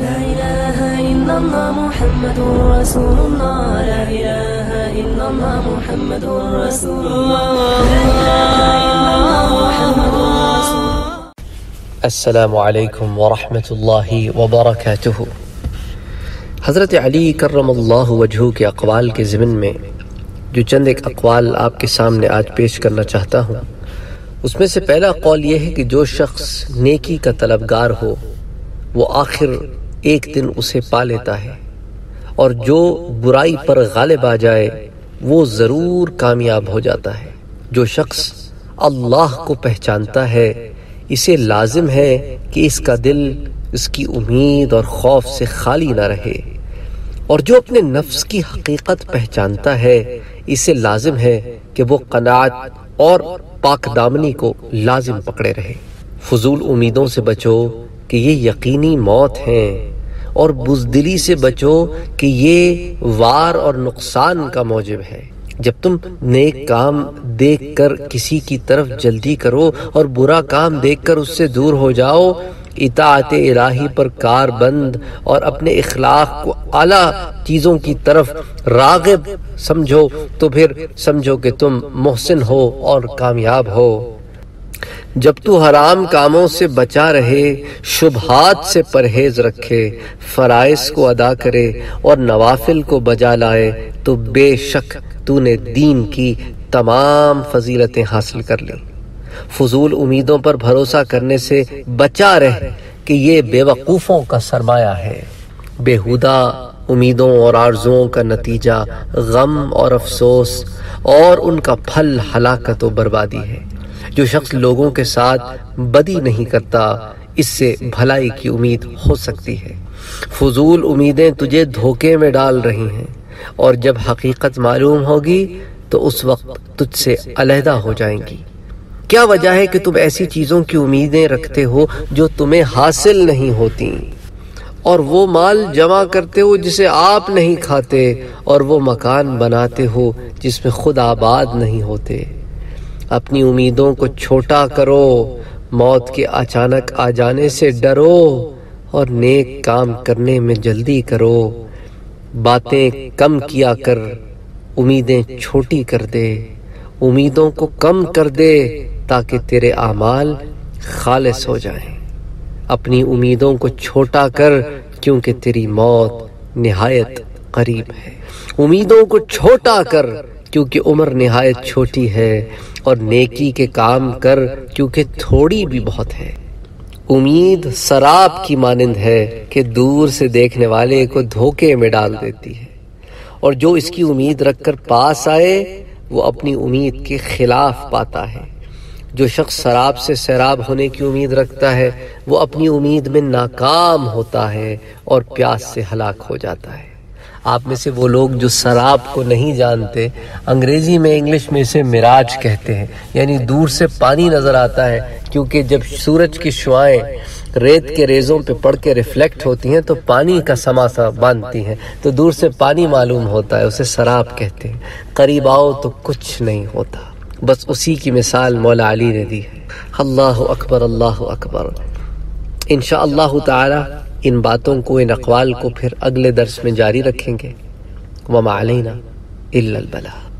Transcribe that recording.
لا إله إلا الله محمد رسول الله. لا إله إلا الله محمد رسول الله. السلام علیکم ورحمۃ اللہ وبرکاتہ حضرت علی کرم اللہ وجہ کے اقوال کے ضمن میں جو چند ایک اقوال آپ کے سامنے آج پیش کرنا چاہتا ہوں، اس میں سے پہلا قول یہ ہے کہ جو شخص نیکی کا طلبگار ہو وہ آخر ایک دن اسے پا لیتا ہے۔ اور جو برائی پر غالب آ جائے، وہ ضرور کامیاب ہو جاتا ہے۔ جو شخص اللہ کو پہچانتا ہے، اسے لازم ہے کہ اس کا دل اس کی امید اور خوف سے خالی نہ رہے۔ اور جو اپنے نفس کی حقیقت پہچانتا ہے، اسے لازم ہے کہ وہ قناعت اور پاک دامنی کو لازم پکڑے رہے۔ فضول امیدوں سے بچو۔ کہ یہ یقینی موت ہیں۔ اور بزدلی سے بچو کہ یہ وار اور نقصان کا موجب ہے۔ جب تم نیک کام دیکھ کر کسی کی طرف جلدی کرو اور برا کام دیکھ کر اس سے دور ہو جاؤ، اطاعت الہی پر کار بند اور اپنے اخلاق کو اعلیٰ چیزوں کی طرف راغب سمجھو تو پھر سمجھو کہ تم محسن ہو اور کامیاب ہو۔ جب تو حرام کاموں سے بچا رہے، شبہات سے پرہیز رکھے، فرائض کو ادا کرے اور نوافل کو بجا لائے، تو بے شک تو نے دین کی تمام فضیلتیں حاصل کر لی فضول امیدوں پر بھروسہ کرنے سے بچا رہ کہ یہ بے وقوفوں کا سرمایہ ہے۔ بےہودہ امیدوں اور آرزوؤں کا نتیجہ غم اور افسوس اور ان کا پھل ہلاکت و بربادی ہے۔ جو شخص لوگوں کے ساتھ بدی نہیں کرتا، اس سے بھلائی کی امید ہو سکتی ہے۔ فضول امیدیں تجھے دھوکے میں ڈال رہی ہیں۔ اور جب حقیقت معلوم ہوگی، تو اس وقت تجھ سے علیحدہ ہو جائیں گی۔ کیا وجہ ہے کہ تم ایسی چیزوں کی امیدیں رکھتے ہو جو تمہیں حاصل نہیں ہوتی؟ اور وہ مال جمع کرتے ہو جسے آپ نہیں کھاتے، اور وہ مکان بناتے ہو جس میں خود آباد نہیں ہوتے۔ اپنی امیدوں کو چھوٹا کرو، موت کے اچانک آ جانے سے ڈرو اور نیک کام کرنے میں جلدی کرو۔ باتیں کم کیا کر، امیدیں چھوٹی کر دے۔ امیدوں کو کم کر دے تاکہ تیرے اعمال خالص ہو جائیں۔ اپنی امیدوں کو چھوٹا کر کیونکہ تیری موت نہایت قریب ہے۔ امیدوں کو چھوٹا کر کیونکہ عمر نہایت چھوٹی ہے اور نیکی کے کام کر کیونکہ تھوڑی بھی بہت ہے۔ امید سراب کی مانند ہے کہ دور سے دیکھنے والے کو دھوکے میں ڈال دیتی ہے۔ اور جو اس کی امید رکھ کر پاس آئے، وہ اپنی امید کے خلاف پاتا ہے۔ جو شخص سراب سے سیراب ہونے کی امید رکھتا ہے، وہ اپنی امید میں ناکام ہوتا ہے اور پیاس سے ہلاک ہو جاتا ہے۔ آپ میں سے وہ لوگ جو سراب کو نہیں جانتے، انگریزی میں، انگلش میں اسے مراج کہتے ہیں۔ یعنی دور سے پانی نظر آتا ہے، کیونکہ جب سورج کی شعائیں ریت کے ریزوں پہ پڑھ کے ریفلیکٹ ہوتی ہیں، تو پانی کا سما سا باندھتی ہیں۔ تو دور سے پانی معلوم ہوتا ہے، اسے سراب کہتے ہیں۔ قریب آؤ تو کچھ نہیں ہوتا۔ بس اسی کی مثال مولا علی نے دی ہے۔ اللہ اکبر اللہ اکبر۔ انشاءاللہ اللہ تعالی ان باتوں کو، ان اقوال کو پھر اگلے درس میں جاری رکھیں گے۔ وما علینا الا البلاغ۔